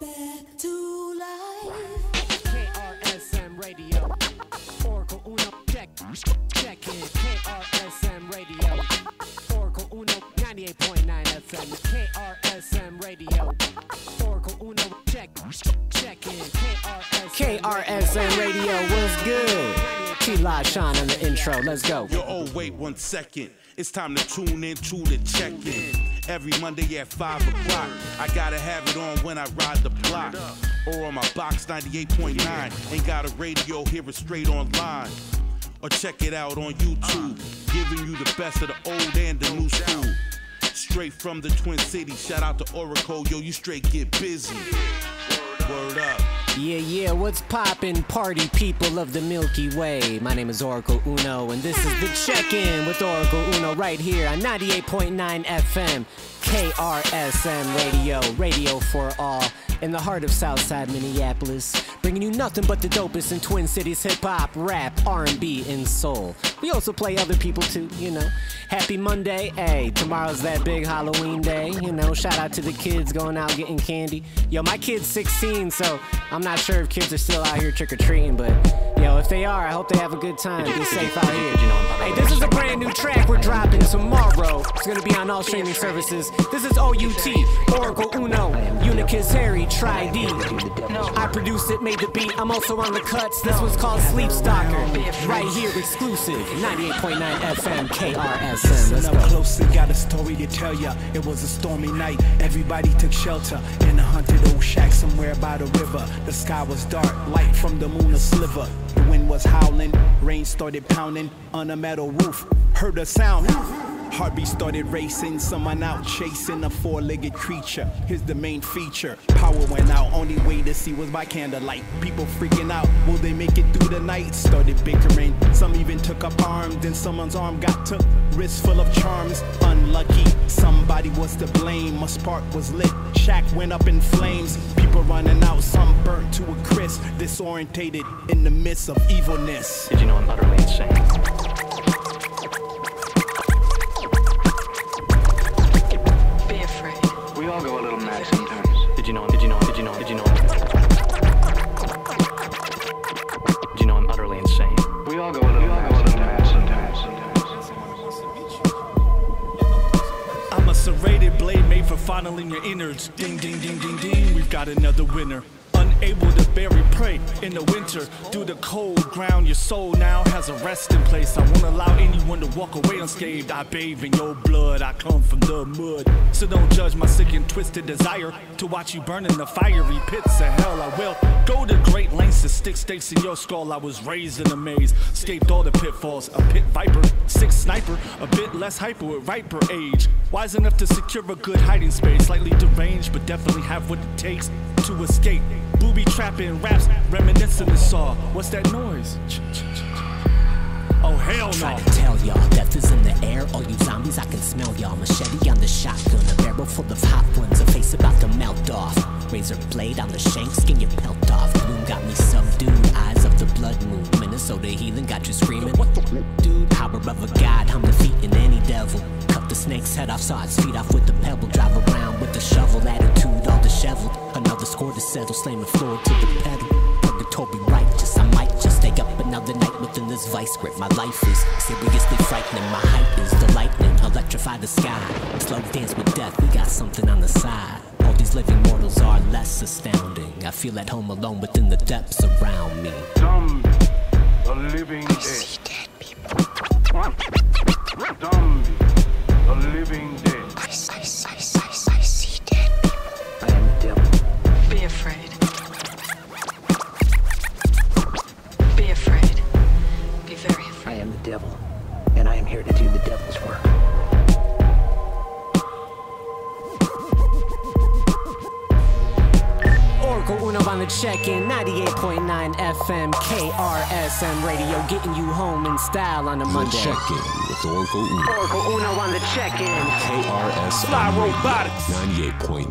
Back to life. KRSM Radio. Orikal Uno check. Check in. KRSM Radio. Orikal Uno 98.9 FM. KRSM Radio. Orikal Uno check. Check in. KRSM. KRSM Radio was good. T La Shawn on the intro. Let's go. Yo, oh, wait one second. It's time to tune in to the check in. Every Monday at 5 o'clock. I gotta have it on when I ride the block. Or on my box 98.9. Ain't got a radio, hear it straight online. Or check it out on YouTube. Giving you the best of the old and the new school. Straight from the Twin Cities. Shout out to Orikal. Yo, you straight get busy. Word up. Yeah, yeah, what's poppin', party people of the Milky Way? My name is Orikal Uno, and this is the check in with Orikal Uno right here on 98.9 FM, KRSM Radio, radio for all, in the heart of Southside Minneapolis, bringing you nothing but the dopest in Twin Cities hip hop, rap, R&B, and soul. We also play other people too, you know. Happy Monday, hey, tomorrow's that big Halloween day, you know. Shout out to the kids going out getting candy. Yo, my kid's 16, so I'm not sure if kids are still out here trick or treating, but yo, if they are, I hope they have a good time. Be safe out here. Hey, this is a brand new track we're dropping tomorrow. It's gonna be on all streaming services. This is OUT, Orikal Uno, UnicusHarry, Try-D. I produced it, made the beat. I'm also on the cuts. This one's called Sleep Stalker. Right here, exclusive. 98.9 FM KRSM. Listen up go. closer, got a story to tell ya. It was a stormy night, everybody took shelter in a haunted old shack somewhere by the river. The sky was dark, light from the moon a sliver. The wind was howling, rain started pounding on a metal roof. Heard a sound. Heartbeat started racing, someone out chasing a four-legged creature. Here's the main feature. Power went out, only way to see was by candlelight. People freaking out, will they make it through the night? Started bickering, some even took up arms, then someone's arm got took. Wrist full of charms, unlucky. Somebody was to blame, a spark was lit. Shack went up in flames, people running out, some burnt to a crisp. Disorientated in the midst of evilness. Did you know I'm utterly insane? Funneling your innards. Ding, ding, ding, ding, ding. We've got another winner. Unable to bury prey in the winter. Due to cold ground, your soul now has a resting place. I won't allow anyone to walk away unscathed. I bathe in your blood. I come from the mud. So don't judge my sick and twisted desire to watch you burn in the fiery pits of hell. I will go to great lengths to stick stakes in your skull. I was raised in a maze, escaped all the pitfalls. A pit viper, six sniper, a bit less hyper at riper age. Wise enough to secure a good hiding space, slightly deranged, but definitely have what it takes to escape. Booby trapping raps, reminiscent of the Saw. What's that noise? Oh hell no. Try to tell y'all, death is in the air. All you zombies, I can smell y'all. Machete on the shotgun, a barrel full of hot ones, a face about to melt off. Razor blade on the shank, skin your pelt off. Gloom got me subdued, eyes of the blood moon. Minnesota healing got you screaming. What the dude? Power of a god, I'm defeating any devil. Cut the snake's head off, saw its feet off with the pebble. Drive around with the shovel, attitude disheveled. Another score to settle, slamming floor to the pedal. Purgatory righteous, I might just stay up another night within this vice grip. My life is seriously frightening. My hype is the lightning, electrify the sky. Slow dance with death, we got something on the side. All these living mortals are less astounding. I feel at home alone within the depths around me. Zombie, the living dead. Zombie, the living dead. FM, KRSM Radio, getting you home in style on a The Monday. check-in with Orikal Uno. Orikal Uno on the check-in. KRS FlyRobotics.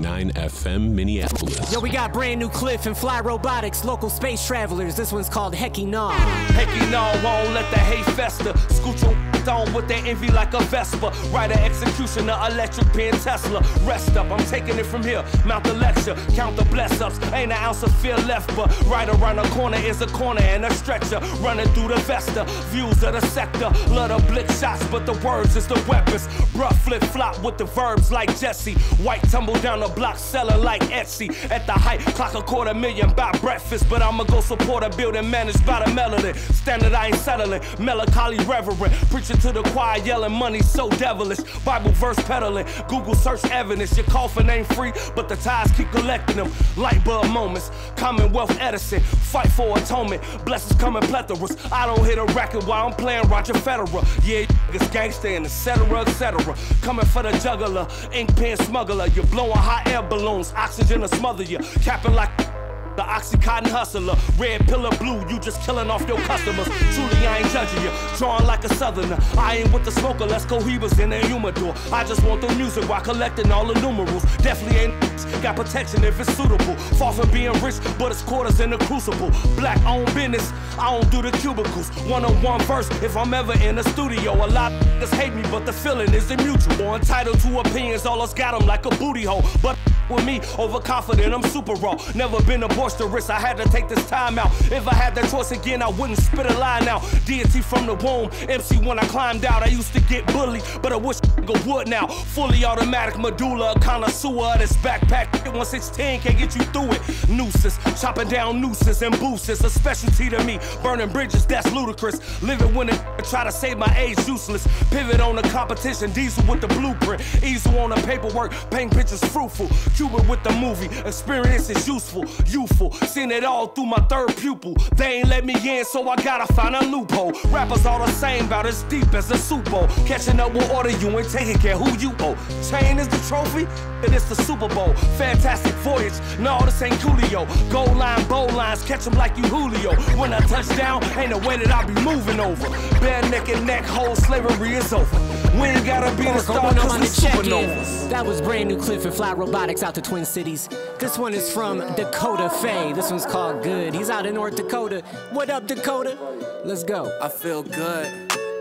98.9 FM Minneapolis. Yo, we got brand new Cliff and FlyRobotics, local space travelers. This one's called Hecky Naw. Hecky no, won't let the hate fester. Scoot your on with that envy like a Vespa. Writer, executioner, electric pen, Tesla. Rest up, I'm taking it from here. Mount the lecture, count the bless ups. Ain't an ounce of fear left, but right around the corner is a corner and a stretcher. Running through the Vesta, views of the sector. Love the blitz shots, but the words is the weapons. Bruh, flip flop with the verbs like Jesse. White tumble down the block, selling like Etsy. At the height, clock a quarter million by breakfast, but I'ma go support a building managed by the melody. Standard, I ain't settling. Melancholy reverent, preaching to the choir, yelling money so devilish. Bible verse peddling, Google search evidence. Your coffin ain't free, but the ties keep collecting them. Light bulb moments, Commonwealth Edison. Fight for atonement, blessings coming plethoras. I don't hit a record while I'm playing Roger Federer. Yeah, niggas gangsta and etc. etc. Coming for the juggler, ink pen smuggler. You're blowing hot air balloons, oxygen to smother you. Capping like the Oxycontin hustler, red pillar blue, you just killing off your customers. Truly, I ain't judging you, drawing like a southerner. I ain't with the smoker, let's go Hebers in the humidor. I just want the music while collecting all the numerals. Definitely ain't got protection if it's suitable. Far from being rich, but it's quarters in the crucible. Black owned business, I don't do the cubicles. One on one verse if I'm ever in a studio. A lot of hate me, but the feeling is mutual. Entitled to opinions, all us got them like a booty hole. But with me, overconfident, I'm super raw. Never been a boisterous, I had to take this time out. If I had that choice again, I wouldn't spit a line out. Deity from the womb, MC when I climbed out. I used to get bullied, but I wish go would now. Fully automatic medulla, connoisseur this backpack. 116 can't get you through it. Nooses, chopping down nooses and boosters, a specialty to me. Burning bridges, that's ludicrous. Living when it try to save my age, useless. Pivot on the competition, diesel with the blueprint. Easel on the paperwork, paint pictures fruitful. Cuban with the movie, experience is useful, youthful. Seen it all through my third pupil. They ain't let me in, so I gotta find a loophole. Rappers all the same, about as deep as a Super Bowl. Catching up with order, you ain't taking care who you owe. Chain is the trophy, and it's the Super Bowl. Fantastic voyage, no, this ain't Coolio. Goal line, bow lines, catch 'em like you Julio. When I touch down, ain't no way that I be moving over. Bare neck and neck, whole slavery is over. We ain't gotta be the Oracle star, cause on we the check-in. supernovas. That was brand new Cliff and FlyRobotics out to Twin Cities. This one is from Dakota Faye. This one's called Good. He's out in North Dakota. What up, Dakota? Let's go. I feel good,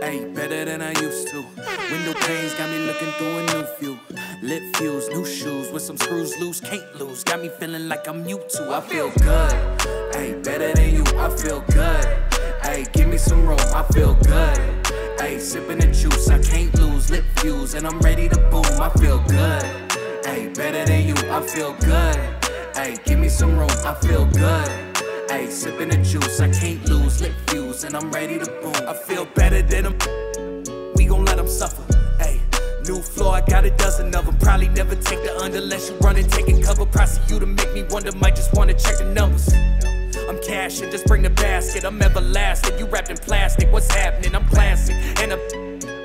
ayy, better than I used to. Window panes got me looking through a new view. Lip fuse, new shoes with some screws loose, can't lose. Got me feeling like I'm mute too. I feel good, ayy, better than you. I feel good, ayy, give me some room. I feel good, ayy, sipping the juice. I can't lose. Lip fuse, and I'm ready to boom. I feel good, ayy, better than you. I feel good, ayy, give me some room. I feel good. Ayy, sipping the juice, I can't lose. Lit fuse, and I'm ready to boom. I feel better than them. We gon' let them suffer. Ayy, new floor, I got a dozen of them. Probably never take the under unless you run running, taking cover. Prosecute to make me wonder, might just wanna check the numbers. I'm cashing, just bring the basket. I'm everlasting. You wrapped in plastic. What's happening? I'm classic. And a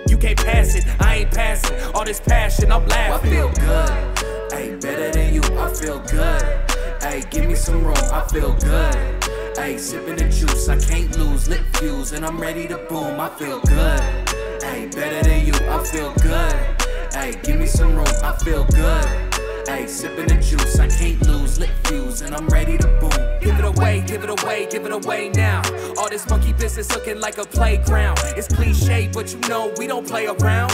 you can't pass it. I ain't passing. All this passion, I'm laughing. I feel good. Ayy, better than you. I feel good. Ayy, give me some room. I feel good. Ayy, sipping the juice. I can't lose. Lit fuse, and I'm ready to boom. I feel good. Ayy, better than you. I feel good. Ayy, give me some room. I feel good. Ayy, sipping the juice. I can't lose. Lit fuse, and I'm ready to boom. Give it away, give it away, give it away now. All this monkey business looking like a playground. It's cliche, but you know we don't play around.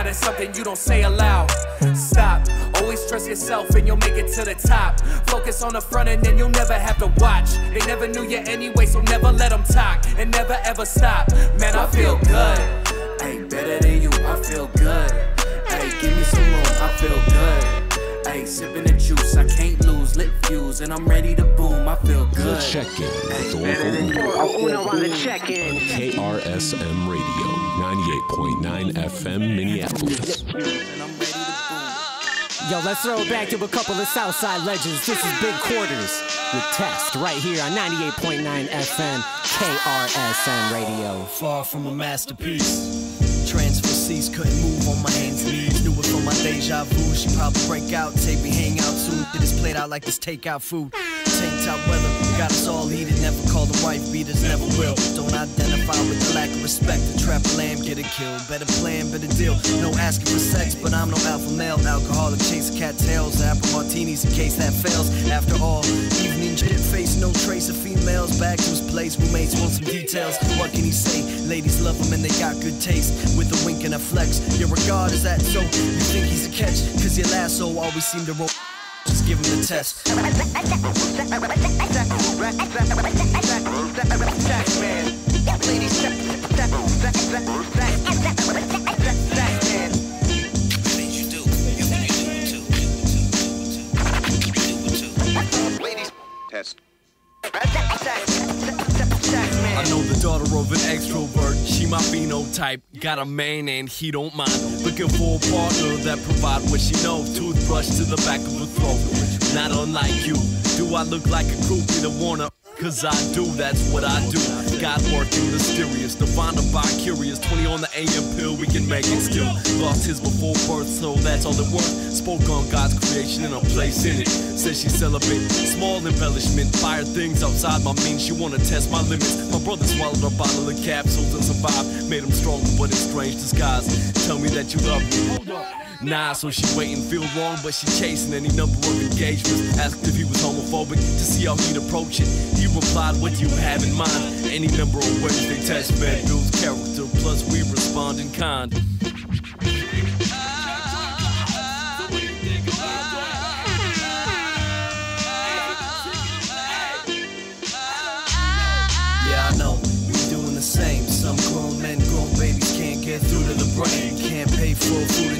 Now that's something you don't say aloud. Stop. Always trust yourself and you'll make it to the top. Focus on the front and then you'll never have to watch. They never knew you anyway, so never let them talk and never ever stop. Man, I feel good. Hey, better than you, I feel good. Hey, give me some room, I feel good. Hey, sipping the juice, I can't lose. Lit fuse, and I'm ready to boom, I feel The check-in with Orikal Uno. Uno on the check-in. KRSM Radio, 98.9 FM, Minneapolis. And I'm ready to boom. Yo, let's throw it back to a couple of Southside legends. This is Big Quarters with Test right here on 98.9 FM KRSM Radio. Far from a masterpiece. Transfer MCs couldn't move on my hands and knees. Knew it from my deja vu. She probably break out, take me hang out soon. Did this played out like this takeout food. Tank top weather got us all heated. Never call the wife beaters, never will. Don't identify with the lack of respect. The trap lamb, get it killed. Better plan, better deal. No asking for sex, but I'm no alpha male. Alcoholic, chasing cattails. Apple martinis in case that fails. After all, evening shit face, no trace of females. Back to his place, roommates want some details. What can he say? Ladies love him and they got good taste. With a wink and a flex. Your regard is that so? You think he's a catch? Cause your lasso always seem to roll. Just give him the test. Test. I know the daughter of an extrovert. She my phenotype. Got a man and he don't mind. Looking for a partner that provide what she know. Toothbrush to the back of her throat. Not unlike you. Do I look like a groupie that wanna? Cause I do, that's what I do. God working mysterious, defined by curious. 20 on the AM pill, we can make it still. Lost his before birth, so that's all it worth. Spoke on God's creation and a place in it. Says she celibate, small embellishment. Fire things outside my means, she wanna test my limits. My brother swallowed a bottle of capsules and survived. Made him stronger, but in strange disguise. Tell me that you love me. Nah, so she waiting, feel wrong, but she chasing any number of engagements. Asked if he was homophobic to see how he'd approach it. He replied, What do you have in mind? Any number of ways they test man builds character, plus we respond in kind. Yeah, I know, we doing the same. Some grown men, grown babies can't get through to the brain. Can't pay for food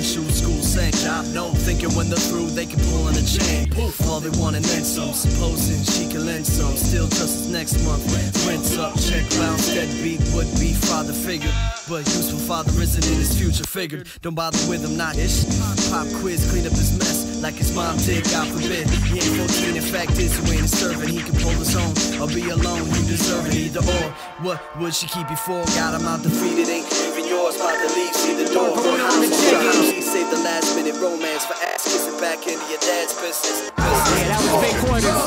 same job. No, thinking when they're through, they can pull on a chain. Poof, all they want and then some. Supposing she can lend some. Still just next month. Rents up, check bounce, deadbeat, would be father figure. But useful father isn't in his future figured. Don't bother with him, not ish. Pop quiz, clean up his mess. Like his mom did, God forbid. He ain't 14, in fact, is who ain't a servant. He can pull his own or be alone. You deserve it either or. What would she keep you for? Got him out defeated, ain't yours. About to leave, see the door. He saved the last minute romance for ass kissing back into your dad's business. Yeah, that was Big Quarters.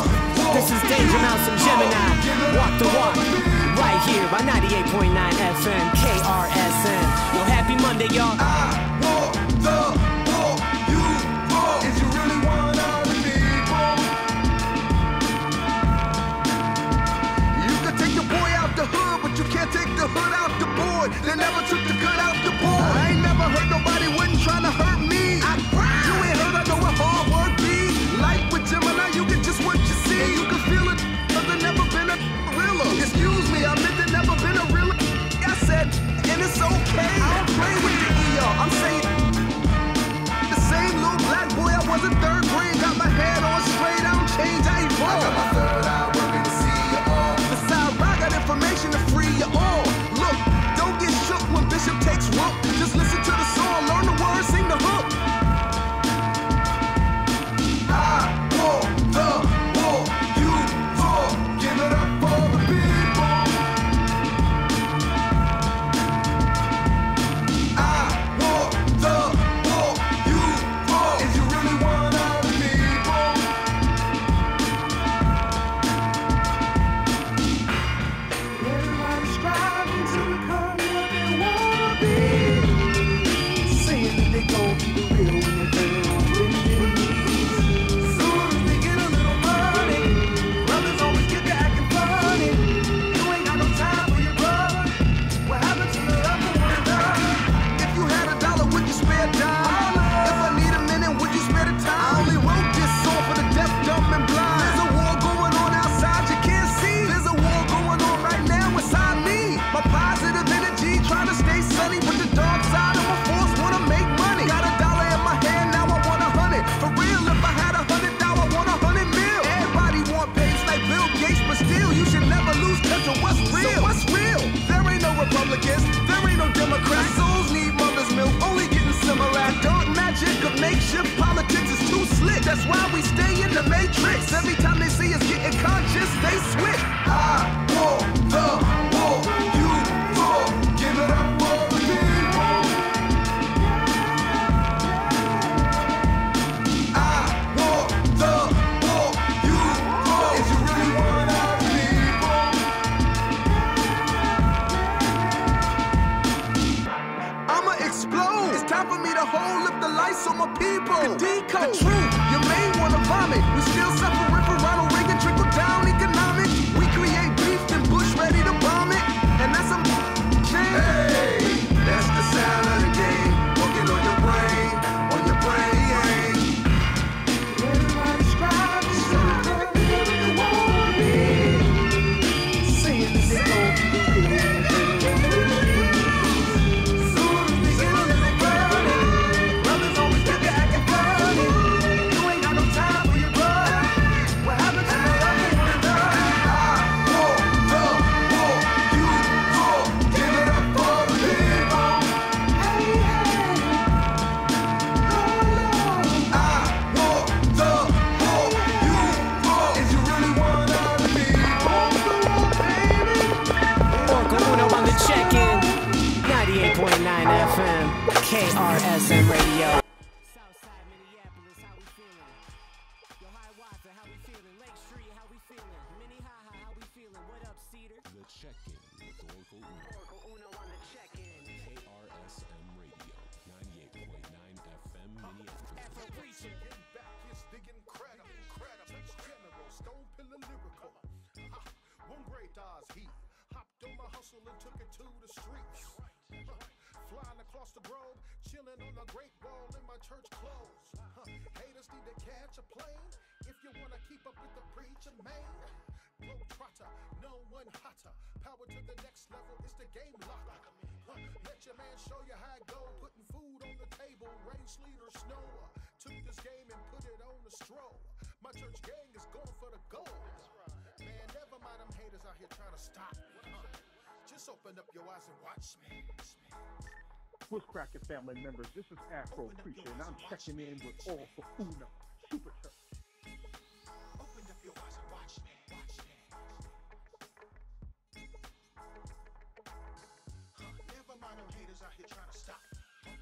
This is Danger Mouse and Jemini. Walk the walk. Right here by 98.9 FM KRSM. Yo, happy Monday, y'all. You can take the boy out the hood, but you can't take the hood out boy. They never took the good out the boy. I ain't never hurt nobody wasn't trying to hurt me. I You ain't heard, I know what hard work be. Like with Jemini, you get just what you see. You can feel it, cause there never been a realer. Excuse me, I meant there never been a realer. I said, and it's okay. I don't play with the ER. I'm saying the same little black boy I was in third grade. Got my head on straight, I don't change, I evolve. I got my third eye Just open up your eyes and watch me. What's cracking, family members? This is Afro Preacher, and I'm checking in with all for Uno Super Church. Open up your eyes and watch me. Watch me. Huh, Never mind them haters out here trying to stop me.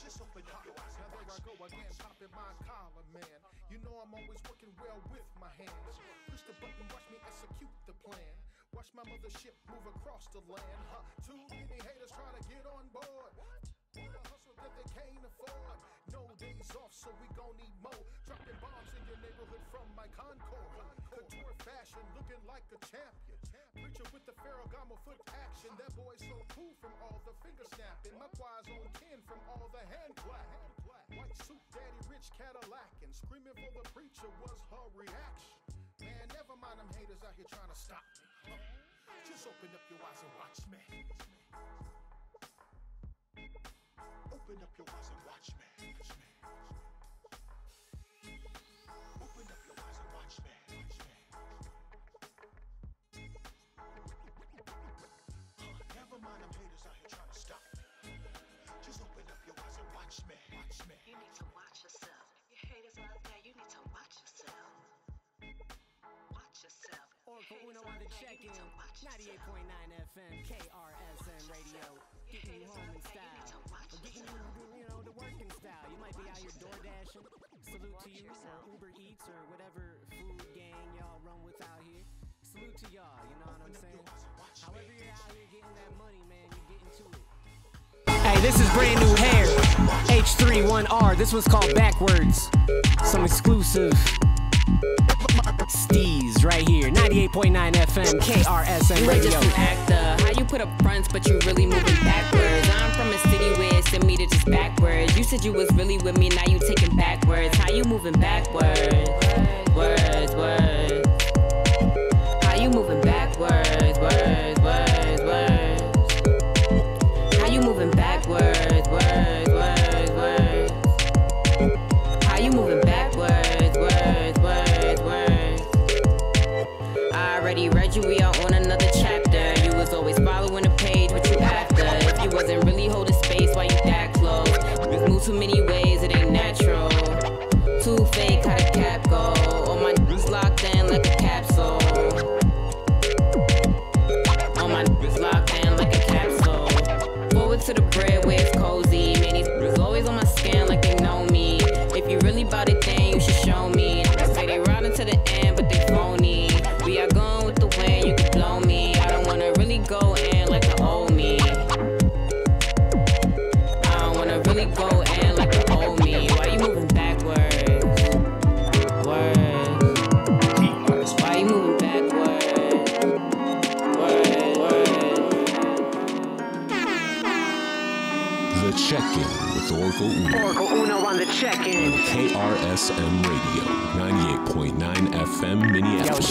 Just open up your eyes and watch There I go again, popping my collar, man. You know I'm always working well with my hands. Push the button, watch me execute the plan. Watch my mothership move across the land. Huh. Too many haters trying to get on board. Want a hustle that they can't afford. No days off, so we gon' need more. Dropping bombs in your neighborhood from my Concord. Couture fashion, looking like a champion. Preacher with the Ferragamo foot action. That boy so cool from all the finger snapping. My choir's on 10 from all the hand clap. White suit, daddy, rich Cadillac. And screaming for the preacher was her reaction. Man, never mind them haters out here trying to stop me. Just open up your eyes and watch me. Open up your eyes and watch me. Open up your eyes and watch me. Never mind them haters out here trying to stop me. Just open up your eyes and watch me. Watch me. Yourself. Oracle Haters Uno out on the check-in. need to watch 98.9 FM. KRSM Radio. Getting you home in style. Or getting you, you know, the working style. You might be out here door dashing. Salute to you, or Uber Eats, or whatever food gang y'all run with out here. Salute to y'all, you know what I'm saying? However you're out here getting that money, man, you're getting to it. Hey, this is brand new hair. H31R. This one's called Backwards. Some exclusive steez right here. 98.9 FM, You were Radio. just an actor. How you put up fronts, but you really moving backwards? I'm from a city where it sent me to just backwards. You said you was really with me, now you taking backwards. How you moving backwards? Words, words.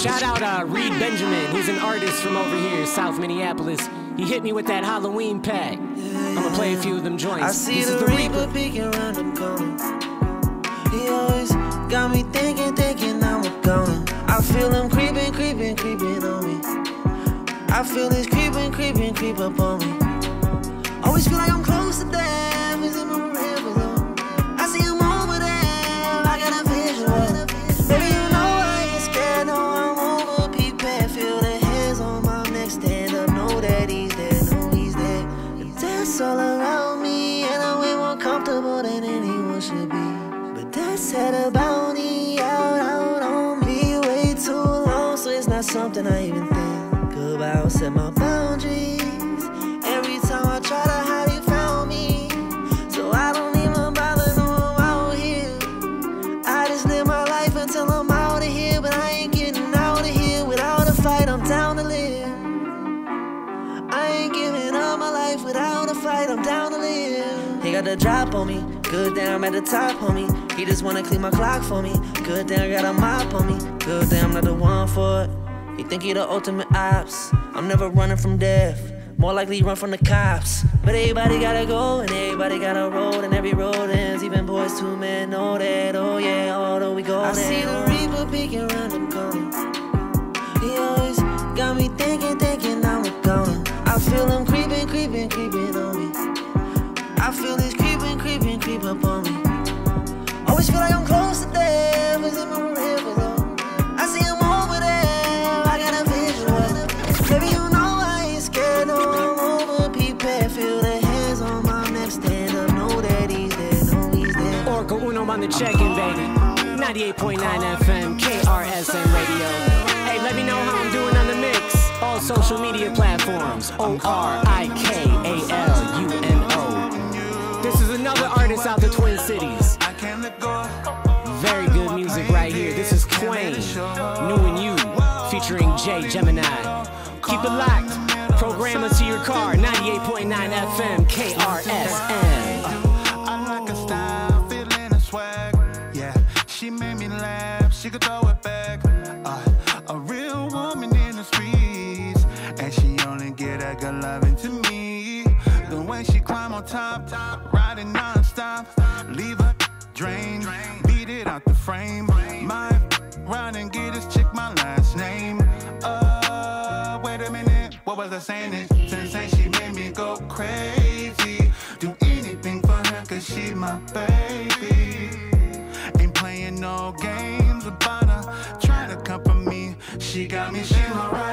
Shout out uh, Reed Benjamin. He's an artist from over here, South Minneapolis. He hit me with that Halloween pack. I'm gonna play a few of them joints. I see this is the Reaper peeking around the corner. He always got me thinking, thinking I'm a goner. I feel him creeping, creeping, creeping on me. I feel this creeping, creeping, creep up on me. Always feel like I'm close to death. Is in my something I even think about. Set my boundaries. Every time I try to hide, he found me. So I don't even bother, no, I'm out here. I just live my life until I'm out of here, but I ain't getting out of here without a fight. I'm down to live. I ain't giving up my life without a fight. I'm down to live. He got the drop on me. Good damn at the top, homie. He just wanna clean my clock for me. Good damn got a mop on me. Good damn not the one for it. Think he the ultimate ops. I'm never running from death. More likely run from the cops. But everybody gotta go and everybody gotta roll and every road ends. Even boys two men know that. Oh yeah, although we go I see the Reaper peeking around the corner. He always got me thinking, thinking I'm a goner. I feel him creeping, creeping, creeping on me. I feel this creeping, creeping, creep up on me. Always feel like I'm close to death. Is in my The check-in, baby. 98.9 FM, KRSM Radio. Hey, let me know how I'm doing on the mix. All social media platforms. O R I K A L U N O. This is another artist out the Twin Cities. Very good music right here. This is Twain, New and You, featuring Jay Jeminii. Keep it locked. Program us to your car. 98.9 FM, KRSM. She made me laugh, she could throw it back. Uh, a real woman in the streets, and she only get that good loving to me. The way she climb on top, riding non-stop, leave her drain, beat it out the frame. My run and get this chick my last name. Uh, wait a minute, what was I saying? It she made me go crazy. Do anything for her, cause she my baby. She got me, she my rider.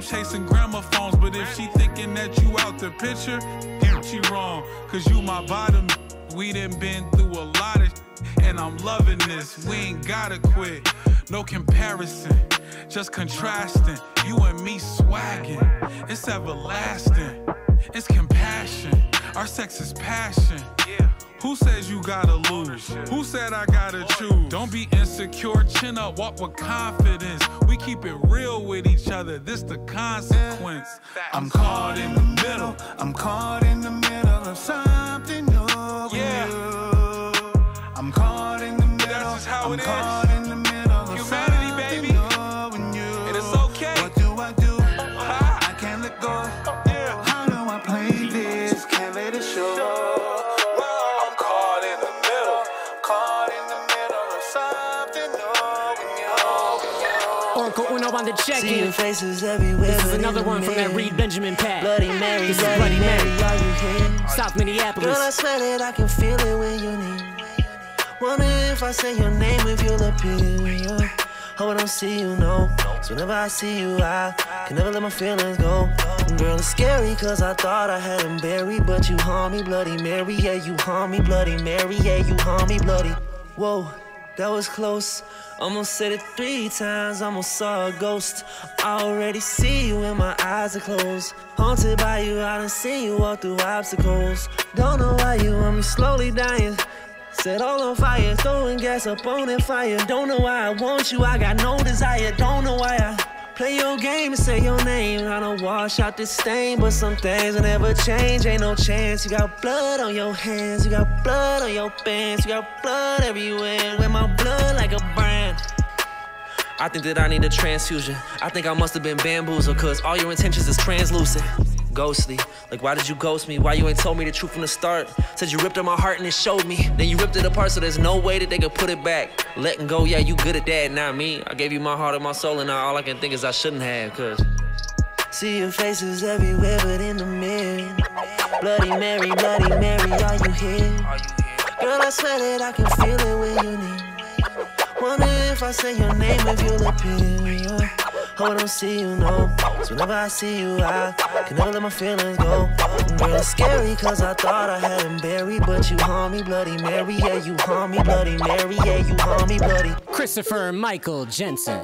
I'm chasing gramophones, but if she thinking that you out the picture, damn, she wrong. Cause you my bottom. We done been through a lot of and I'm loving this. We ain't gotta quit. No comparison, just contrasting. You and me swagging. It's everlasting. It's compassion. Our sex is passion. Who says you gotta lose? Who said I gotta choose? Don't be insecure, chin up, walk with confidence. We keep it real with each other, this the consequence. I'm caught in the middle. I'm caught in the middle of something new. Yeah. I'm caught in the middle. That's just how I'm it is. Check See in. your faces everywhere. This is another one from that. Reed Benjamin pack. Bloody Mary, This is Bloody, Bloody Mary, Mary. are you here? South Minneapolis. Girl, I swear that I can feel it when you're near. Wonder if I say your name, if you'll appear. Oh, I don't see you, no. So whenever I see you, I can never let my feelings go. Girl, it's scary cause I thought I had him buried. But you harm me, Bloody Mary. Yeah, you harm me, Bloody Mary. Yeah, you harm me, Bloody. Whoa, that was close. Almost said it three times, almost saw a ghost. I already see you when my eyes are closed. Haunted by you, I done seen you walk through obstacles. Don't know why you want me slowly dying. Set all on fire, throwing gas up on that fire. Don't know why I want you, I got no desire. Don't know why I play your game and say your name. I don't wash out this stain, but some things will never change. Ain't no chance. You got blood on your hands, you got blood on your pants, you got blood everywhere. Wear my blood like a brand. I think that I need a transfusion. I think I must have been bamboozled, cause all your intentions is translucent. Ghostly. Like, why did you ghost me? Why you ain't told me the truth from the start? Said you ripped up my heart and it showed me. Then you ripped it apart, so there's no way that they could put it back. Letting go, yeah, you good at that, not me. I gave you my heart and my soul, and now all I can think is I shouldn't have, cause. See your faces everywhere, but in the mirror. Bloody Mary, Bloody Mary, are you here? Girl, I swear that I can feel it when you need. Wonder if I say your name, if you'll appear. Hope I don't see you, no. So whenever I see you, I can never let my feelings go. Girl, it's scary, cause I thought I had him buried. But you harm me, Bloody Mary. Yeah, you harm me, Bloody Mary. Yeah, you harm me, Bloody. Christopher Michael Jensen.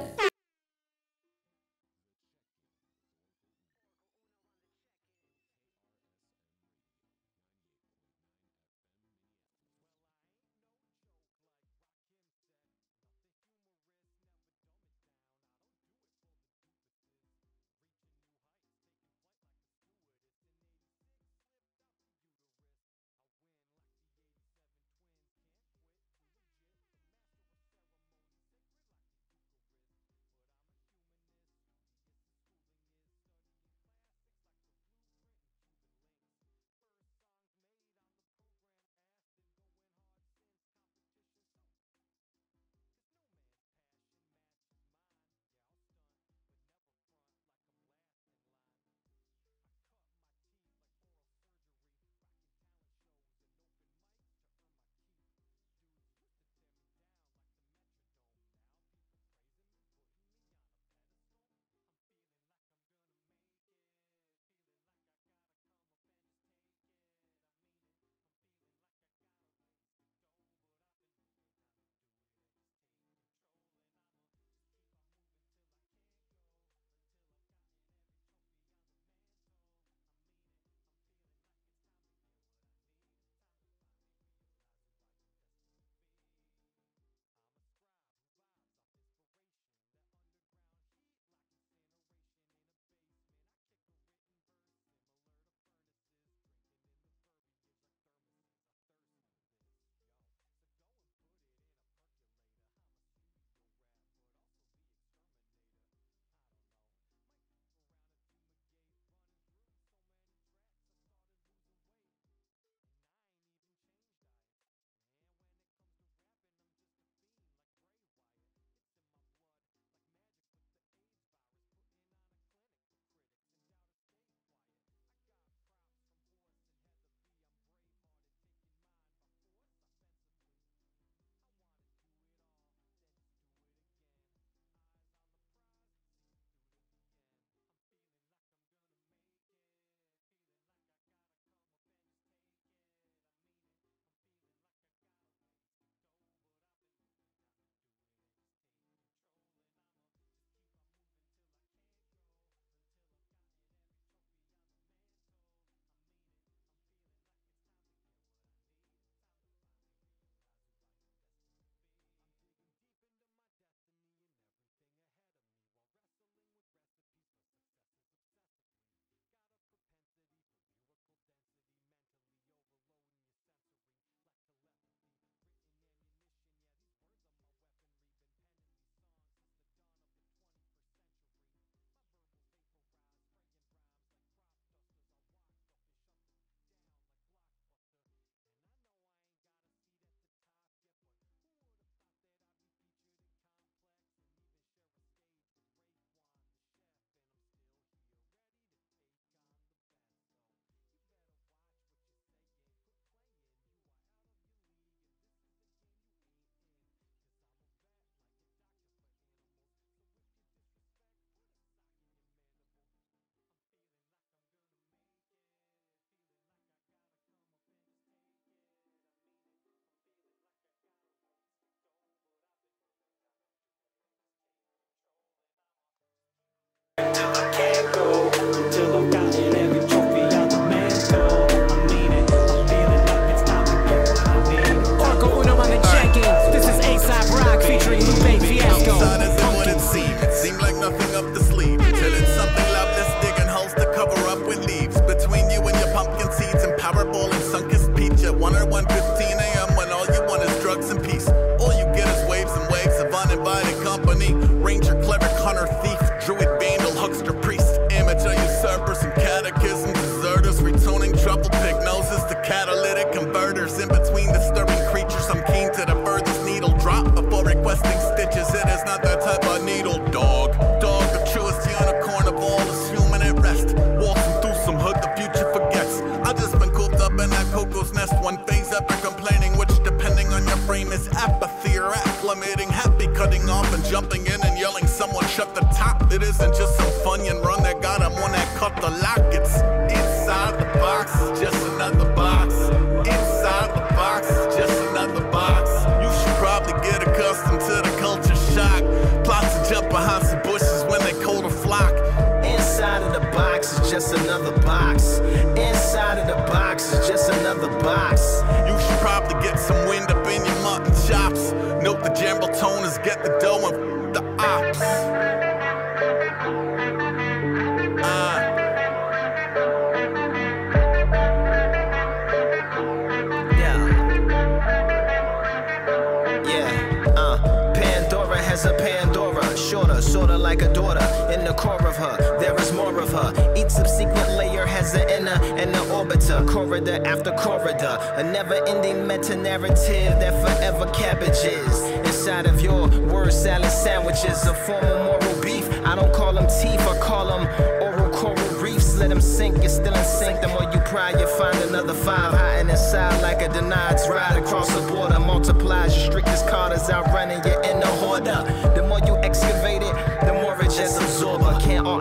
And corridor after corridor. A never ending meta narrative that forever cabbages. Inside of your word salad sandwiches, a form of moral beef. I don't call them teeth, I call them oral coral reefs. Let them sink, you're still in sync. The more you pry, you find another five hiding inside like a denied ride across the border. Multiplies your strictest Carters outrunning your inner hoarder. The more you excavate it,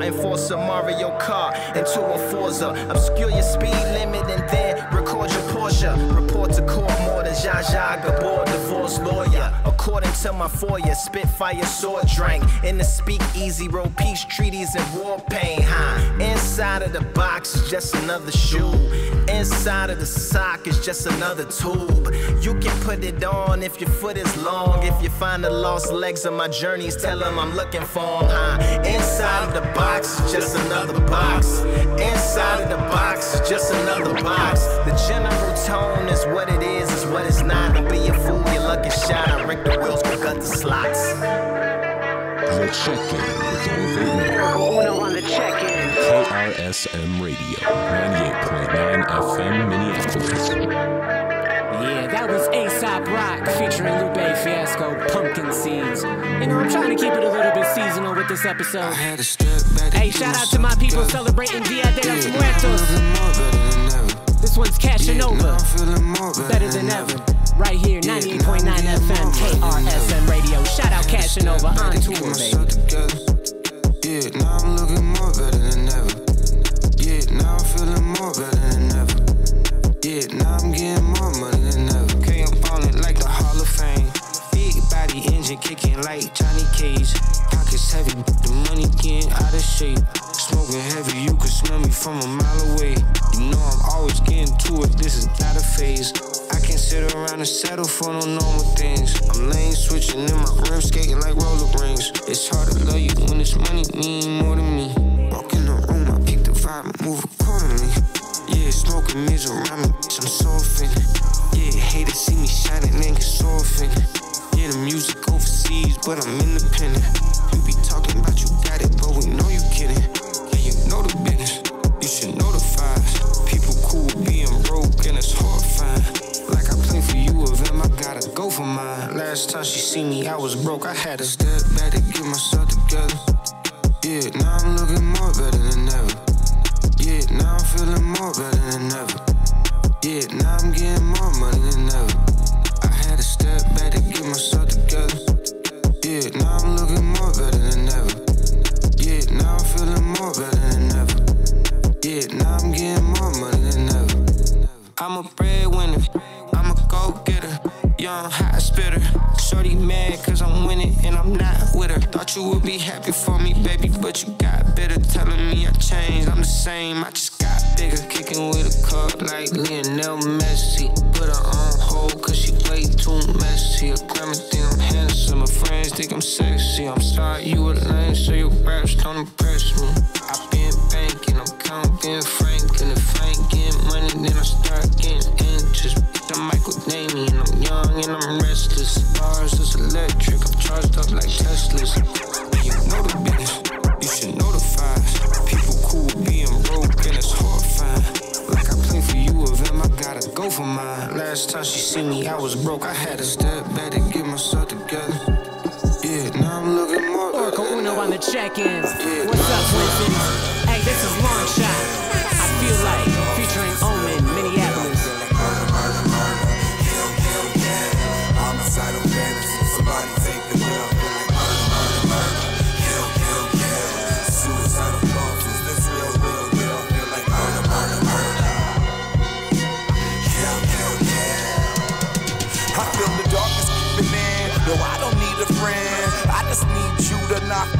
absorber. Can't all enforce a Mario Kart into a Forza. Obscure your speed limit and then record your Porsche. Report to court more Zsa Zsa Gabor, divorce lawyer. According to my foyer, Spitfire sword drank in the speak easy, wrote peace treaties and war pain. Huh? Inside of the box is just another shoe. Inside of the sock is just another tube. You can put it on if your foot is long. If you find the lost legs of my journeys, tell them I'm looking for them. Huh? Inside of the box is just another box. Inside of the box is just another box. The general tone is what it is what it's not. Don't be a fool, your luck is shot. I wreck the wheels, but got the slots. The check-in with Orikal Uno on the check-in. KRSM Radio, 98.9 FM, Minneapolis. Yeah, that was Aesop Rock featuring Lupe Fiasco, Pumpkin Seeds. You know, I'm trying to keep it a little bit seasonal with this episode. Hey, shout out to my people celebrating Dia de los Muertos. This one's Cashinova. Better than ever. Right here, 98.9 FM, KRSM Radio. Shout out Cashinova on tour, baby. Yeah, now I'm looking more better than ever. Yeah, now I'm feeling more better than ever. Yeah, now I'm getting more money than ever. Okay, I'm ballin' like the Hall of Fame. Big body engine kicking like Johnny Cage. Pockets heavy, the money getting out of shape. Smoking heavy, you can smell me from a mile away. Sit settle for no normal things. I'm lane switching in my rim skating like roller rings. It's hard to love you when this money mean more to me. Walk in the room, I pick the vibe, move accordingly. Yeah, smoking mids around me, bitch, I'm so. Yeah, hate to see me shining and offended. Yeah, the music overseas, but I'm young hot spitter. Shorty mad cause I'm winning and I'm not with her. Thought you would be happy for me, baby, but you got bitter. Telling me I changed, I'm the same, I just got bigger. Kicking with a cup like Lionel Messi. Put her on hold cause she way too messy. A grandma think I'm handsome, my friends think I'm sexy. I'm sorry you a lame, so your raps don't impress me. I've been banking, I'm counting Franklin. If I ain't getting money, then I start getting interest. Bitch, I'm Michael young and I'm restless. Bars is electric, I'm charged up like Teslas. You know the business, you should know the vibes. People cool being broke and it's horrifying. Like I play for you of them, I gotta go for mine. Last time she see me, I was broke, I had to step back to get myself together. Yeah, now I'm looking more Orikal Uno on the check-ins. What's up, Twin good not.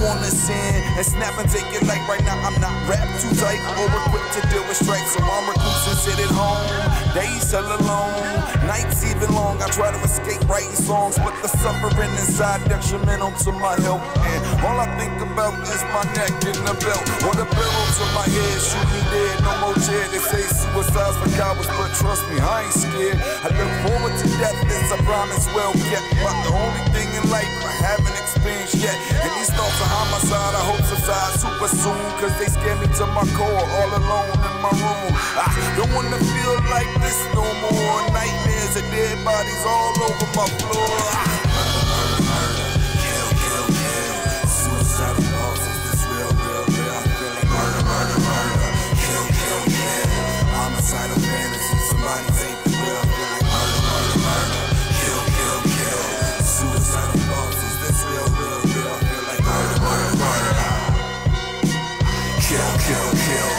Wanna sin and snap and take it like right now. I'm not wrapped too tight or equipped to deal with strikes, so I'm reclusive, sit at home. Days all alone, nights even long. I try to escape writing songs, but the suffering inside detrimental to my health. And all I think about is my neck and the belt, or the barrel to my head. Shoot me dead, no more chair. They say suicide's for cowards, but trust me, I ain't scared. I look forward to death, it's a promise well kept. But the only thing in life I haven't experienced yet. And homicide, I hope subside super soon. Cause they scare me to my core, all alone in my room. I don't wanna feel like this no more. Nightmares of dead bodies all over my floor. Suicidal thoughts, is this real, real, real? I feel like murder, murder, murder. Kill, kill, kill. Fantasy, somebody kill,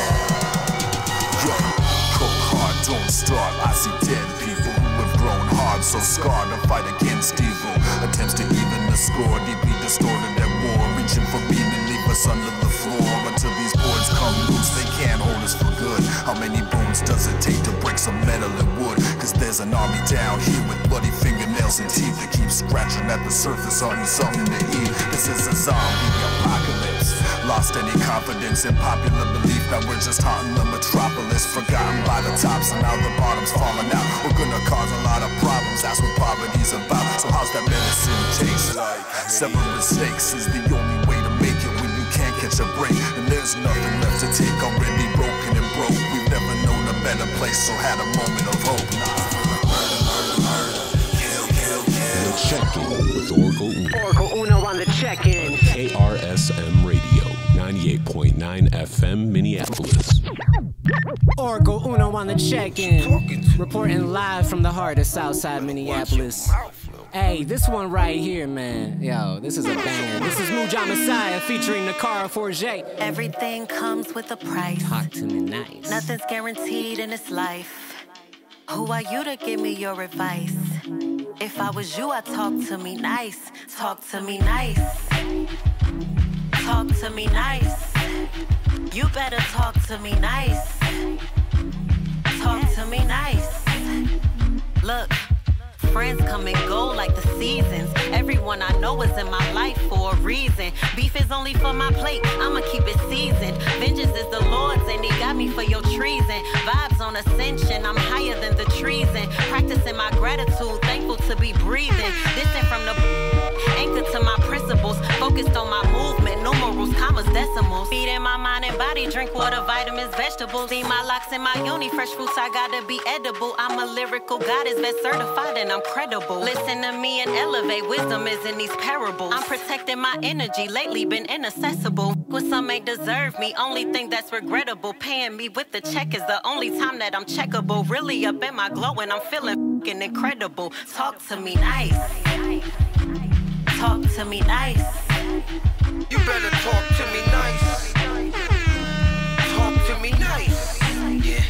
cold hard, don't start. I see dead people who have grown hard, so scarred to fight against evil. Attempts to even the score, deeply distorted at war, reaching for meaning, leave us under the floor. Until these boards come loose, they can't hold us for good. How many bones does it take to break some metal and wood? Cause there's an army down here with bloody fingernails and teeth that keep scratching at the surface, hunting something to eat. This is a zombie apocalypse. Lost any confidence in popular belief that we're just haunting the metropolis. Forgotten by the tops and now the bottom's falling out. We're gonna cause a lot of problems, that's what poverty's about. So how's that medicine taste like? Several mistakes is the only way to make it when you can't catch a break. And there's nothing left to take, already broken and broke. We've never known a better place, so had a moment of hope. The check-in with Orikal Uno. Orikal Uno on the check-in. KRSM Radio, 98.9 FM, Minneapolis. Orikal Uno on the check-in. Reporting live from the heart of Southside Minneapolis. Hey, this one right here, man. Yo, this is a banger. This is Muja Messiah featuring Nakara Forjé. Everything comes with a price. Talk to me nice. Nothing's guaranteed in this life. Who are you to give me your advice? If I was you, I'd talk to me nice. Talk to me nice. Talk to me nice. You better talk to me nice. Talk to me nice. Look. Friends come and go like the seasons. Everyone I know is in my life for a reason. Beef is only for my plate, I'ma keep it seasoned. Vengeance is the Lord's, and He got me for your treason. Vibes on ascension, I'm higher than the treason. Practicing my gratitude, thankful to be breathing. Distant from the anchor to my principles. Focused on my movement, numerals, commas, decimals. Feeding my mind and body, drink water, vitamins, vegetables. See my locks in my uni, fresh fruits, I gotta be edible. I'm a lyrical goddess, vet certified, and I'm credible. Listen to me and elevate. Wisdom is in these parables. I'm protecting my energy. Lately been inaccessible. What some may deserve me. Only thing that's regrettable. Paying me with the check is the only time that I'm checkable. Really up in my glow and I'm feeling incredible. Talk to me nice. Talk to me nice. You better talk to me nice. Talk to me nice. Yeah.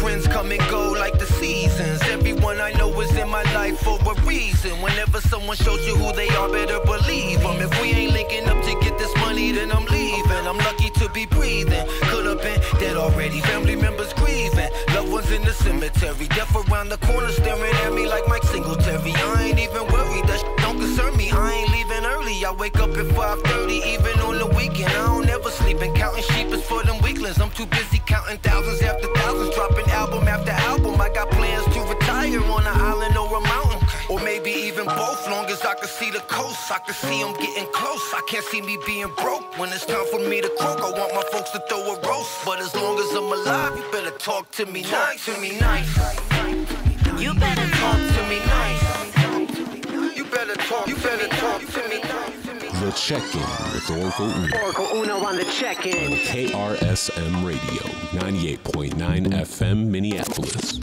Friends come and go like the seasons. Everyone I know is in my life for a reason. Whenever someone shows you who they are, better believe them. If we ain't linking up to get this money, then I'm leaving. I'm lucky to be breathing. Could have been dead already. Family members grieving. Loved ones in the cemetery. Death around the corner staring at me like Mike Singletary. I ain't even worried. That concern me. I ain't leaving early. I wake up at 5:30, even on the weekend. I don't ever sleep and counting sheep is for them weaklings. I'm too busy counting thousands after thousands, dropping album after album. I got plans to retire on an island or a mountain. Or maybe even both, long as I can see the coast. I can see them getting close. I can't see me being broke. When it's time for me to croak, I want my folks to throw a roast. But as long as I'm alive, you better talk to me nice. To me nice. You better talk to me nice. You better talk, you better talk to me. The check-in with Orikal Uno. Orikal Uno on the check-in. KRSM Radio, 98.9 FM, Minneapolis.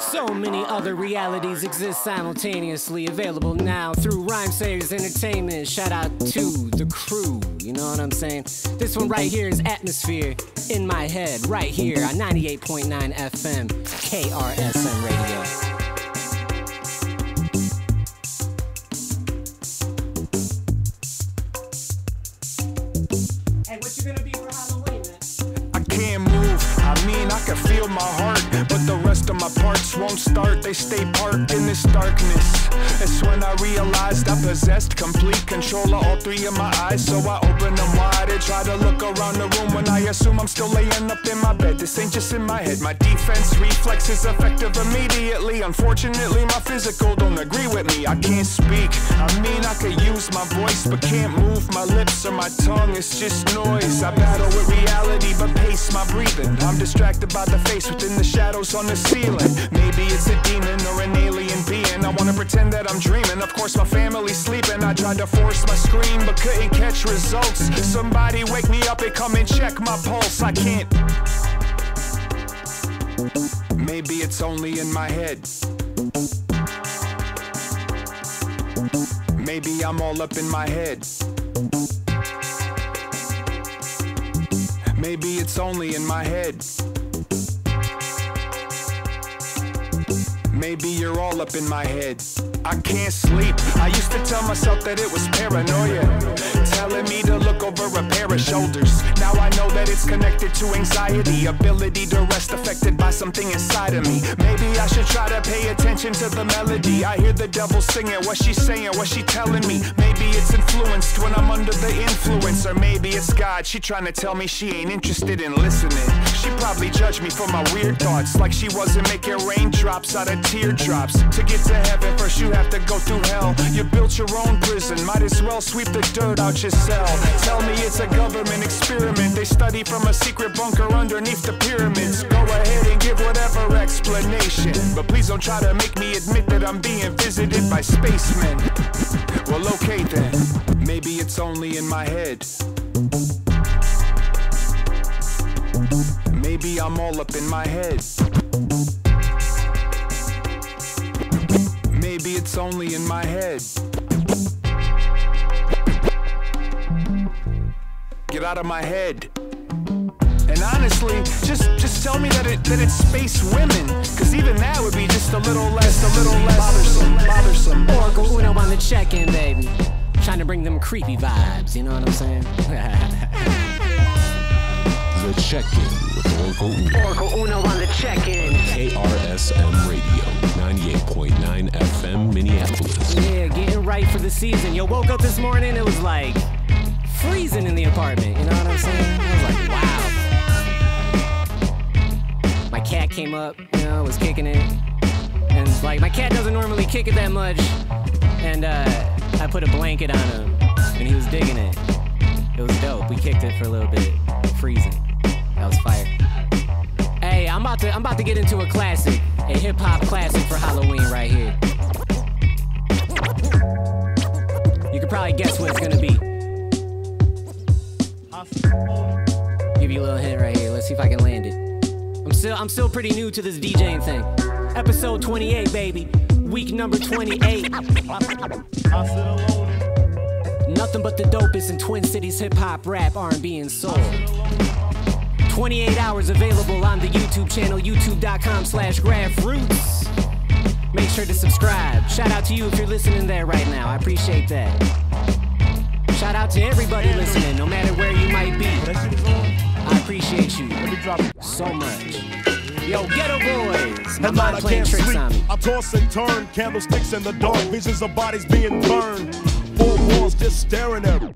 So many other realities exist simultaneously, available now through Rhymesayers Entertainment. Shout out to the crew, you know what I'm saying? This one right here is Atmosphere in my head, right here on 98.9 FM, KRSM Radio. Feel my heart, rest of my parts won't start. They stay parked in this darkness. It's when I realized I possessed complete control of all three of my eyes. So I open them wide and try to look around the room when I assume I'm still laying up in my bed. This ain't just in my head. My defense reflex is effective immediately. Unfortunately, my physical don't agree with me. I can't speak. I mean, I could use my voice, but can't move my lips or my tongue. It's just noise. I battle with reality, but pace my breathing. I'm distracted by the face within the shadows on the ceiling. Maybe it's a demon or an alien being. I wanna pretend that I'm dreaming. Of course, my family's sleeping. I tried to force my scream, but couldn't catch results. Somebody wake me up and come and check my pulse. I can't. Maybe it's only in my head. Maybe I'm all up in my head. Maybe it's only in my head. Maybe you're all up in my head. I can't sleep. I used to tell myself that it was paranoia. Telling me to look over a pair of shoulders. Now I know that it's connected to anxiety. Ability to rest affected by something inside of me. Maybe I should try to pay attention to the melody. I hear the devil singing. What she saying? What she telling me? Maybe it's influenced when I'm under the influence. Or maybe it's God. She trying to tell me she ain't interested in listening. She probably judged me for my weird thoughts. Like she wasn't making raindrops out of teardrops. To get to heaven, first you have to go through hell. You built your own prison. Might as well sweep the dirt out your cell. Tell me it's a government experiment. They study from a secret bunker underneath the pyramids. Go ahead and give whatever explanation. But please don't try to make me admit that I'm being visited by spacemen. Well, okay then. Maybe it's only in my head. Maybe I'm all up in my head. Maybe it's only in my head. Get out of my head. And honestly, just just tell me that it that it's space women. Cause even that would be just a little less, a little less bothersome, bothersome. Orikal Uno on the check-in, baby. Trying to bring them creepy vibes, you know what I'm saying? The check-in with Orikal Uno. Orikal Uno on the check-in. KRSM Radio, 98.9 FM, Minneapolis. Yeah, getting right for the season. Yo, woke up this morning, it was like freezing in the apartment. You know what I'm saying? I was like, wow. My cat came up, you know, was kicking it. And like, my cat doesn't normally kick it that much. And uh, I put a blanket on him, and he was digging it. It was dope. We kicked it for a little bit, freezing. That was fire. Hey, I'm about to I'm about to get into a classic, a hip hop classic for Halloween right here. You can probably guess what it's gonna be. Give you a little hint right here. Let's see if I can land it. I'm still I'm still pretty new to this DJing thing. Episode 28, baby. Week number 28. Nothing but the dopest in Twin Cities hip hop, rap, R&B, and soul. 28 hours available on the YouTube channel, youtube.com slash grassroots. Make sure to subscribe. Shout out to you if you're listening there right now. I appreciate that. Shout out to everybody listening, no matter where you might be. I appreciate you so much. Yo, Geto Boys. My mind I playing can't tricks sleep. on me. I toss and turn, candlesticks in the dark, visions of bodies being burned. Four walls just staring at me.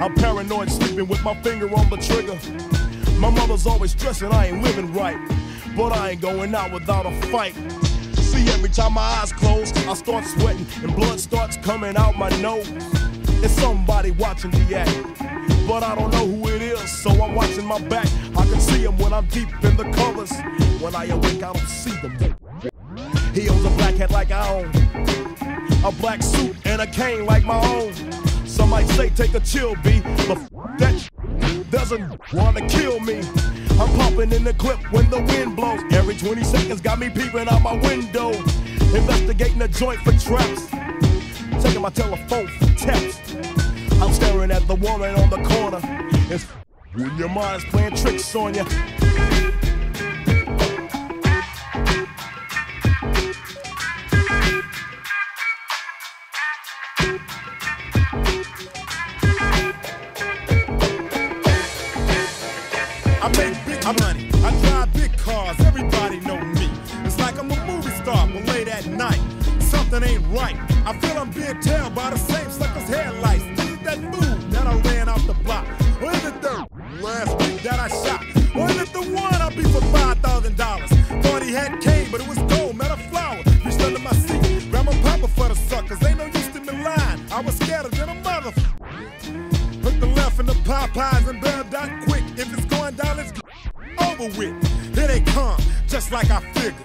I'm paranoid, sleeping with my finger on the trigger. My mother's always stressing I ain't living right, but I ain't going out without a fight. See, every time my eyes close, I start sweating and blood starts coming out my nose. It's somebody watching the act, but I don't know who it is, so I'm watching my back. I can see him when I'm deep in the covers. When I awake, I don't see them. He owns a black hat like I own, a black suit and a cane like my own. Some might say take a chill, B, but that doesn't wanna kill me. I'm pumping in the clip when the wind blows. Every 20 seconds got me peeping out my window, investigating the joint for traps, taking my telephone I'm staring at the woman on the corner. It's when your mind's playing tricks on you. I make big money. I drive big cars, everybody know me. It's like I'm a movie star, but late at night, something ain't right. I feel I'm being tailed by the Popeyes and bail down quick. If it's going down, it's over with. Here they come, just like I figured.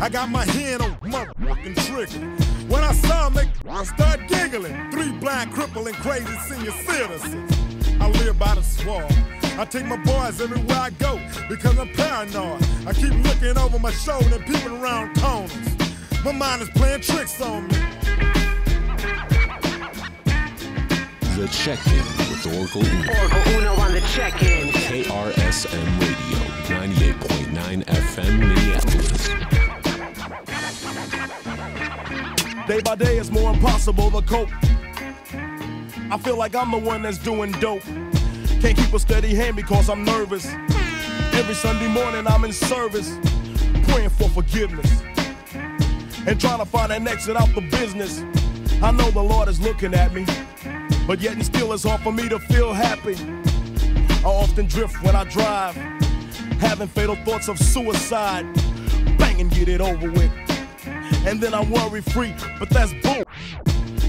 I got my hand on my trigger. When I saw them, they I start giggling. Three blind, crippling, crazy senior citizens. I live by the swamp. I take my boys everywhere I go because I'm paranoid. I keep looking over my shoulder and peeping around corners. My mind is playing tricks on me. The check-in with Orikal Uno. Orikal Uno on the check-in. KRSM Radio, 98.9 FM, Minneapolis. Day by day, it's more impossible to cope. I feel like I'm the one that's doing dope. Can't keep a steady hand because I'm nervous. Every Sunday morning, I'm in service, praying for forgiveness and trying to find an exit out the business. I know the Lord is looking at me, but yet and still it's hard for me to feel happy. I often drift when I drive, having fatal thoughts of suicide. Bang and get it over with. And then I'm worry free, but that's bull.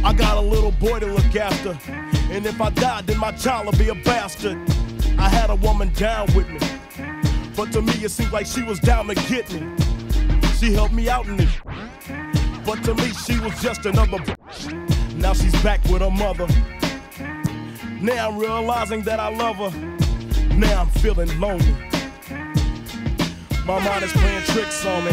I got a little boy to look after, and if I die, then my child will be a bastard. I had a woman down with me, but to me it seemed like she was down to get me. She helped me out in this, but to me she was just another. Now she's back with her mother. Now I'm realizing that I love her. Now I'm feeling lonely. My mind is playing tricks on me.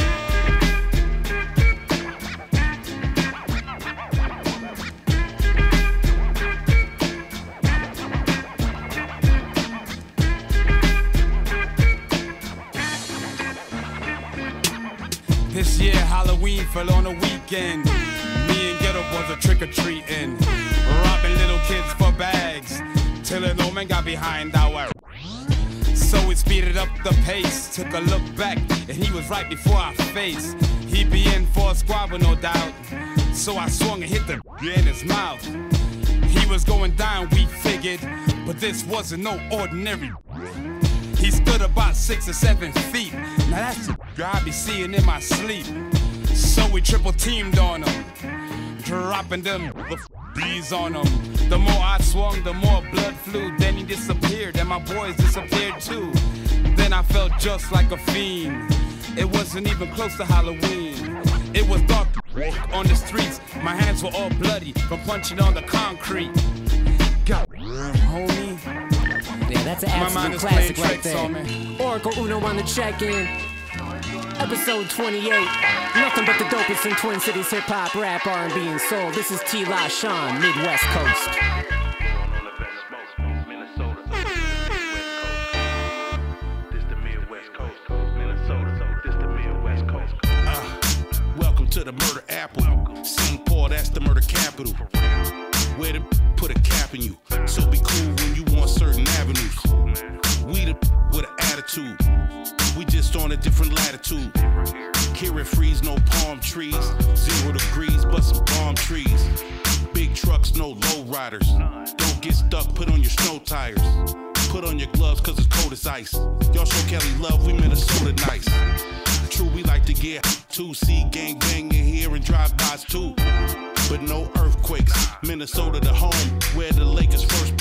This year Halloween fell on a weekend. Me and Geto Boys are trick or treating, robbing little kids for bags. Till an old man got behind our. So we speeded up the pace, took a look back, and he was right before our face. He be in for a squabble, no doubt. So I swung and hit the in his mouth. He was going down, we figured, but this wasn't no ordinary. He stood about six or seven feet. Now that's the I be seeing in my sleep. So we triple teamed on him, dropping them bees on him. The more I swung, the more blood flew. Then he disappeared, and my boys disappeared too. Then I felt just like a fiend. It wasn't even close to Halloween. It was dark on the streets. My hands were all bloody from punching on the concrete. God, homie. Yeah, that's an absolute classic playing right tricks on me. there. Orikal Uno on the check-in. Episode 28. Nothing but the dopest in Twin Cities hip hop, rap, R&B, and soul. This is T La Shawn, Midwest Coast. Uh, welcome to the murder apple. St. Paul, that's the murder capital. Kelly love, we Minnesota nice. True, we like to get two C gang bang in here and drive bys too. But no earthquakes. Minnesota the home where the Lakers first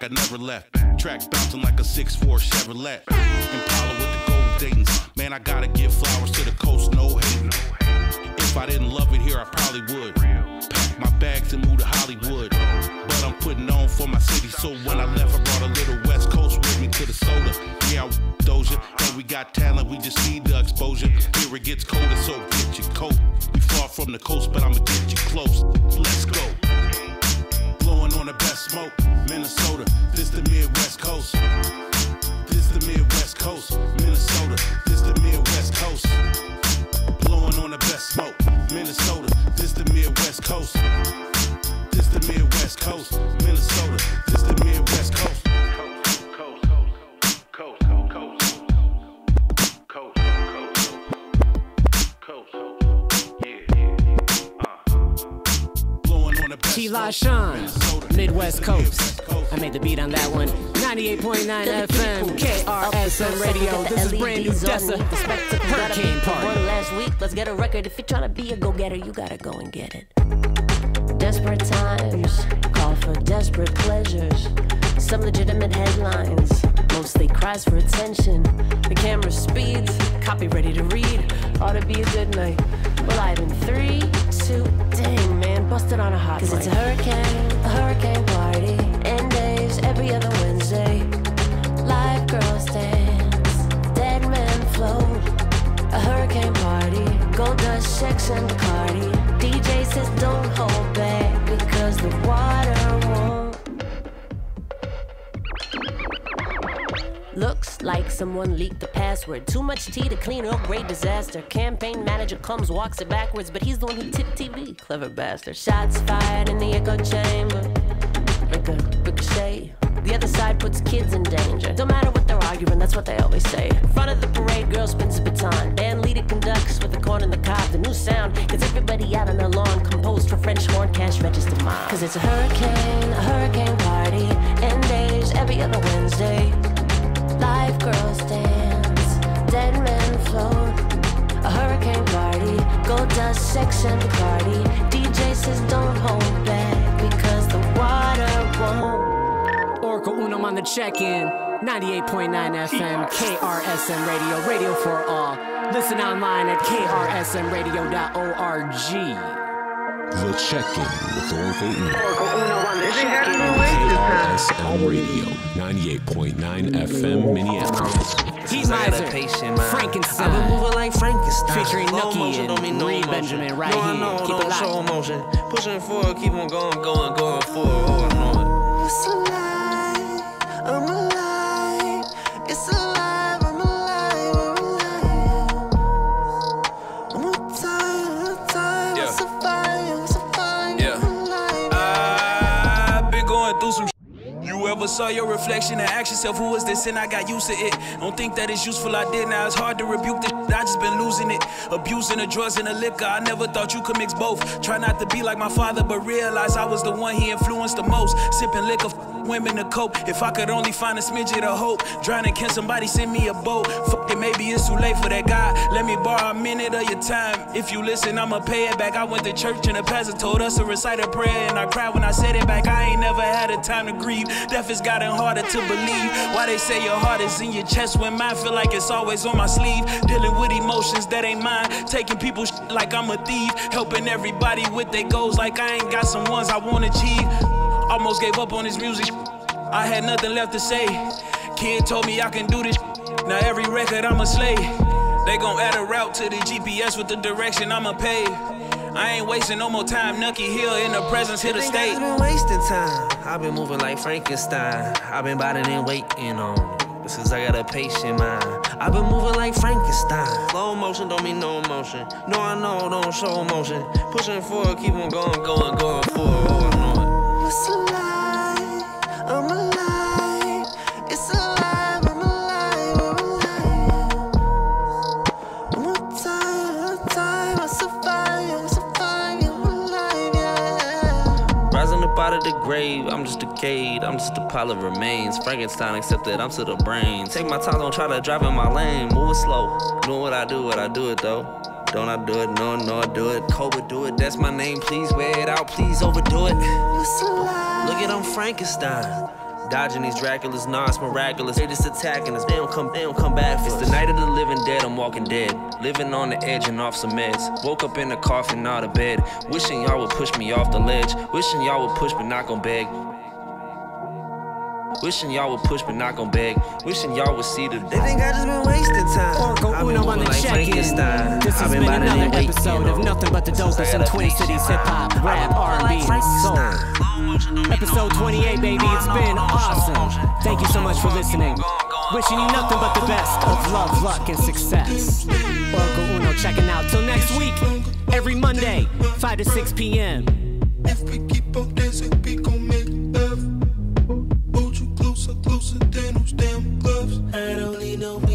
like I never left. Track bouncing like a 6'4 Chevrolet. Impala with the gold Dayton's. Man, I gotta give flowers to the coast, no hating. If I didn't love it here, I probably would. Pack my bags and move to Hollywood. But I'm putting on for my city, so when I left, I brought a little West Coast with me to the soda. Yeah, Doja. And we got talent, we just need the exposure. Here it gets colder, so get your coat. We far from the coast, but I'ma get you close. Let's go. On the best smoke, Minnesota. This the Midwest Coast. Midwest Coast. I made the beat on that one. 98.9 FM, KRSM Radio. This is brand new Dessa Hurricane Party. One last week, let's get a record. If you're trying to be a go-getter, you gotta go and get it. Desperate times call for desperate pleasures. Some legitimate headlines, mostly cries for attention. The camera speeds, copy ready to read. Ought to be a good night. Well, I've been three, two, dang man, busted on a hot Cause it's a hurricane, a hurricane party. End days every other Wednesday. Live girls dance, dead men float. A hurricane party, gold dust, sex and Bacardi. DJ says don't hold back because the water won't. Looks like someone leaked the password. Too much tea to clean up, great disaster. Campaign manager comes, walks it backwards, but he's the one who tipped TV. Clever bastard. Shots fired in the echo chamber. Like a ricochet. The other side puts kids in danger. Don't matter what they're arguing, that's what they always say. Front of the parade, girl spins a baton. Band leader conducts with the corn and the cob. The new sound gets everybody out on the lawn. Composed for French horn, cash register mom. Cause it's a hurricane, a hurricane party. End days every other Wednesday. Live girls dance, dead men float. A hurricane party, gold dust, sex and Bacardi. DJ says don't hold back because the water won't. Orikal Uno on the check-in. 98.9 FM, KRSM Radio, radio for all. Listen online at krsmradio.org. The check-in with Orikal Uno. KRSM KRSM Radio, 98.9 FM, Minneapolis. Heatmiser, Frankenstein. I've been moving like Frankenstein. Featuring Slow Knucky motion, don't mean and no Reed motion. Benjamin right no, here. know, Keep don't it locked. show motion. Pushing forward, keep on going, going, going forward. Saw your reflection and ask yourself, who is this? And I got used to it. Don't think that it's useful, I did. Now it's hard to rebuke this. I just been losing it. Abusing the drugs and the liquor. I never thought you could mix both. Try not to be like my father, but realize I was the one he influenced the most. Sipping liquor, women to cope. If I could only find a smidget of hope. Drowning, can somebody send me a boat? Fuck it, maybe it's too late for that guy. Let me borrow a minute of your time. If you listen, I'ma pay it back. I went to church and the pastor told us to recite a prayer. And I cried when I said it back. I ain't never had a time to grieve. Death has gotten harder to believe. Why they say your heart is in your chest when mine feel like it's always on my sleeve. Dealing with emotions that ain't mine. Taking people's shit like I'm a thief. Helping everybody with their goals like I ain't got some ones I wanna achieve. Almost gave up on this music. I had nothing left to say. Kid told me I can do this. Now every record I'm a slave. They gon' add a route to the GPS with the direction I'ma pave. I ain't wasting no more time. Nucky Hill in the presence here the state. I've been wasting time. I've been moving like Frankenstein. I've been biting and waiting on. This I got a patient mind. I've been moving like Frankenstein. Slow motion don't mean no emotion. No, I know, don't show emotion. Pushing forward, keep on going, going, going forward. Out of the grave, I'm just decayed. I'm just a pile of remains. Frankenstein accepted, I'm to the brain. Take my time, don't try to drive in my lane. Move it slow. Doing what I do, what I do it though. Don't I do it? No, no, I do it. Cobra do it. That's my name. Please wear it out. Please overdo it. Look at I'm Frankenstein. Dodging these Draculas, nah, it's miraculous. They just attacking us. They don't come, they don't come back. For it's the night of the living dead. I'm walking dead, living on the edge and off some meds. Woke up in a coffin, out of bed. Wishing y'all would push me off the ledge. Wishing y'all would push, but not gon' beg. Wishing y'all would push but not gon' beg. Wishing y'all would see the. They think I just been wasting time. Orikal I've been Uno on moving the like check-in. Frankenstein. This I've has been been about it another weight, episode you know. of Nothing But the Dopest in Twin Cities hip hop, rap, R&B, and soul. Episode 28, baby. It's been awesome. Thank you so much for listening. Wishing you nothing but the best of love, luck, and success. Orikal Uno checking out. Till next week, every Monday, 5 to 6 p.m. If we keep on dancing, we gon' damn gloves. I don't need no